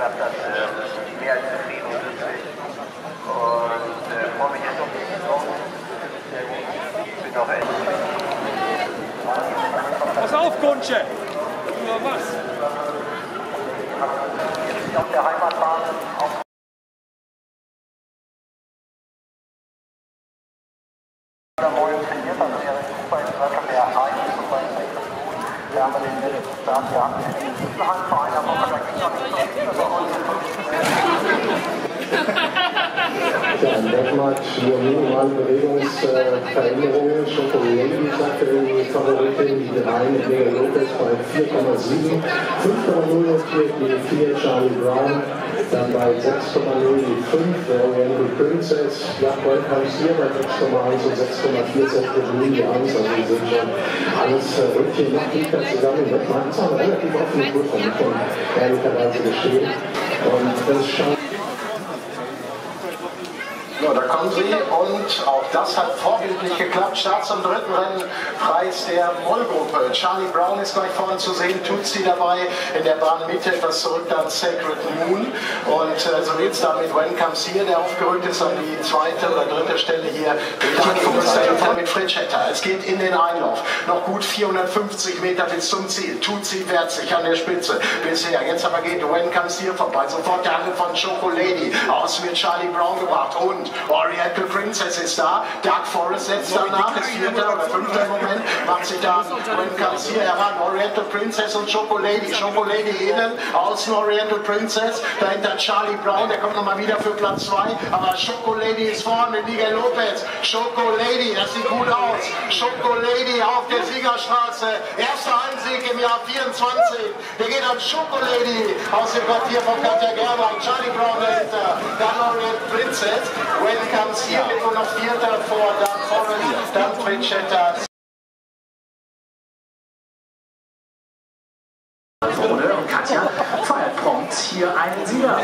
gesagt hat, äh, mehr als zufrieden und glücklich. Und äh, freue mich jetzt auf die Saison. Ich bin auch echt. Pass auf, Gunche! Oder was? Jetzt auf der Heimatbahn auf. Da haben wir den letzten Start gehabt. Innerhalb vor einer Woche, im Wettmatch nur minimale Bewegungsveränderungen. Schokolade sagte die Favoritin, die 3 mit Mega Lopez bei 4,7. 5,0 notiert die 4 Charlie Brown. Dann bei 6,0 die 5 der Oriental Princess. Ja, Gold kam hier bei 6,1 und 6,4 Zentren die 1. Also die sind schon alles äh, Rückchen nach Liga zusammen. Ist auch eine relativ Kurve, muss man ehrlicherweise gestehen. Und das schaut Sie und auch das hat vorbildlich geklappt. Start zum dritten Rennen, Preis der Mollgruppe. Charlie Brown ist gleich vorne zu sehen, tut sie dabei in der Bahnmitte etwas zurück dann Sacred Moon. Und äh, so wird es dann mit When Comes Here, der aufgerückt ist an die zweite oder dritte Stelle hier. Mit, mit Fritz Hetter. Es geht in den Einlauf. Noch gut 450 Meter bis zum Ziel. Tut sie, wehrt sich an der Spitze bisher. Jetzt aber geht When Comes Here vorbei. Sofort der Handel von Choco Lady. Aus wird Charlie Brown gebracht. Und Oriental Princess ist da. Dark Forest setzt danach, ist vierter oder fünfter Moment, macht sich da Gwen hier heran. Oriental Princess und Choco Lady. Choco Lady innen, außen Oriental Princess, dahinter Charlie Brown, der kommt nochmal wieder für Platz 2. Aber Choco Lady ist vorne mit Miguel Lopez. Choco Lady, das sieht gut aus. Choco Lady auf der Siegerstraße. Erster Einsieg im Jahr 24. Der geht an Choco Lady aus dem Quartier von Katja Gerber. Charlie Brown dahinter. Dann Oriental Princess. When comes hier mit nur noch Vierter vor Dark Forest, dann Pritchetta. Und Katja feiert prompt hier einen Sieger.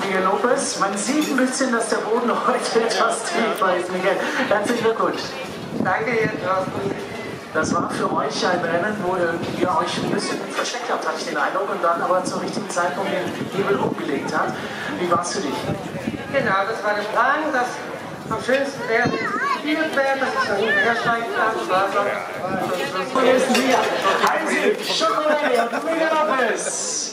Miguel Lopez, man sieht ein bisschen, dass der Boden heute etwas tiefer ist. Miguel, herzlichen Glückwunsch. Danke Thorsten. Das war für euch ein Rennen, wo ihr euch ein bisschen versteckt habt, hatte ich den Eindruck, und dann aber zum richtigen Zeitpunkt den Hebel umgelegt habt. Wie war es für dich? Genau, das war der Plan, dass am schönsten wäre, wenn es gespielt wäre, dass ich dann hinterhersteigen kann. So. Hier, ein Sieg, Schokolade Miguel Lopez.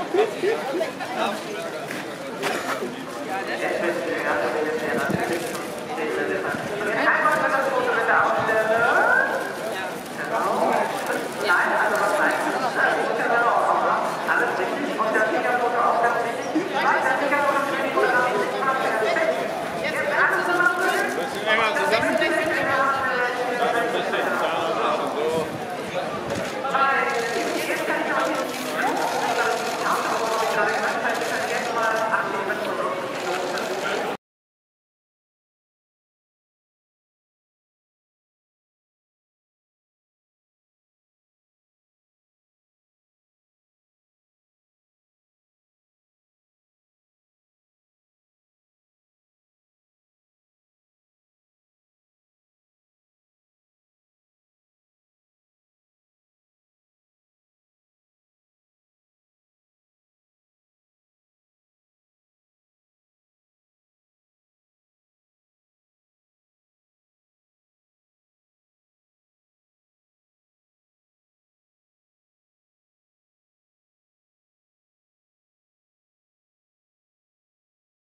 Ja,